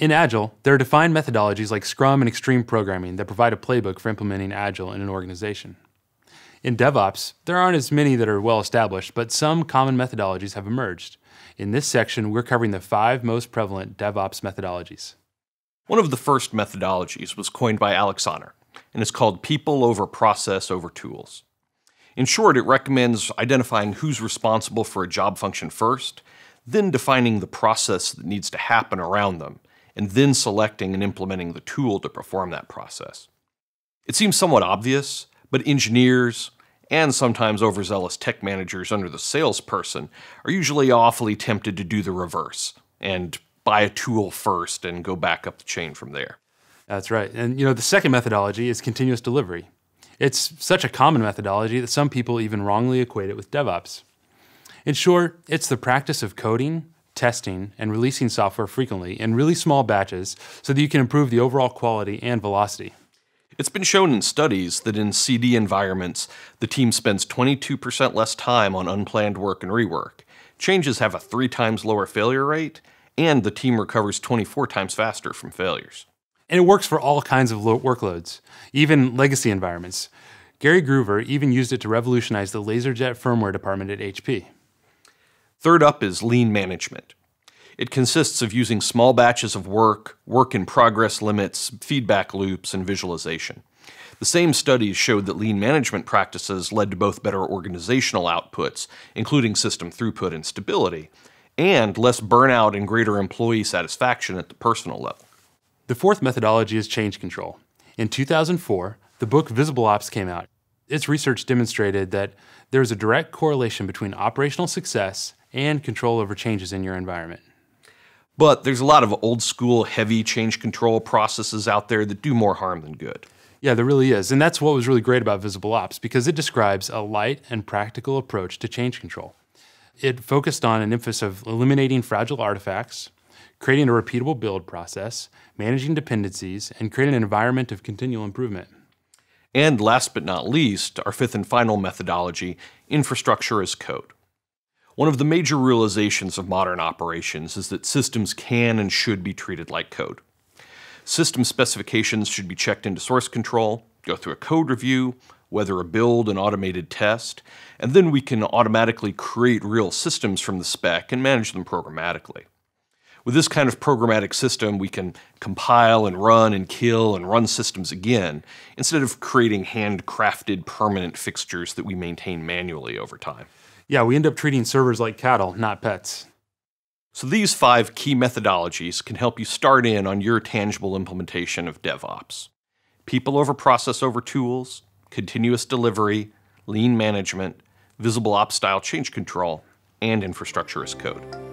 In Agile, there are defined methodologies like Scrum and Extreme Programming that provide a playbook for implementing Agile in an organization. In DevOps, there aren't as many that are well established, but some common methodologies have emerged. In this section, we're covering the five most prevalent DevOps methodologies. One of the first methodologies was coined by Alex Honor and is called People over Process over Tools. In short, it recommends identifying who's responsible for a job function first, then defining the process that needs to happen around them, and then selecting and implementing the tool to perform that process. It seems somewhat obvious, but engineers, and sometimes overzealous tech managers under the salesperson are usually awfully tempted to do the reverse and buy a tool first and go back up the chain from there. That's right. And you know, the second methodology is continuous delivery. It's such a common methodology that some people even wrongly equate it with DevOps. In short, it's the practice of coding, testing, and releasing software frequently in really small batches so that you can improve the overall quality and velocity. It's been shown in studies that in CD environments, the team spends 22% less time on unplanned work and rework. Changes have a three times lower failure rate, and the team recovers 24 times faster from failures. And it works for all kinds of workloads, even legacy environments. Gary Gruver even used it to revolutionize the LaserJet firmware department at HP. Third up is lean management. It consists of using small batches of work, work in progress limits, feedback loops, and visualization. The same studies showed that lean management practices led to both better organizational outputs, including system throughput and stability, and less burnout and greater employee satisfaction at the personal level. The fourth methodology is change control. In 2004, the book Visible Ops came out. Its research demonstrated that there is a direct correlation between operational success and control over changes in your environment. But there's a lot of old school, heavy change control processes out there that do more harm than good. Yeah, there really is. And that's what was really great about Visible Ops because it describes a light and practical approach to change control. It focused on an emphasis of eliminating fragile artifacts, creating a repeatable build process, managing dependencies, and creating an environment of continual improvement. And last but not least, our fifth and final methodology infrastructure as code. One of the major realizations of modern operations is that systems can and should be treated like code. System specifications should be checked into source control, go through a code review, whether a build and automated test, and then we can automatically create real systems from the spec and manage them programmatically. With this kind of programmatic system, we can compile and run and kill and run systems again, instead of creating handcrafted permanent fixtures that we maintain manually over time. Yeah, we end up treating servers like cattle, not pets. So these five key methodologies can help you start in on your tangible implementation of DevOps. People over process over tools, continuous delivery, lean management, visible ops style change control, and infrastructure as code.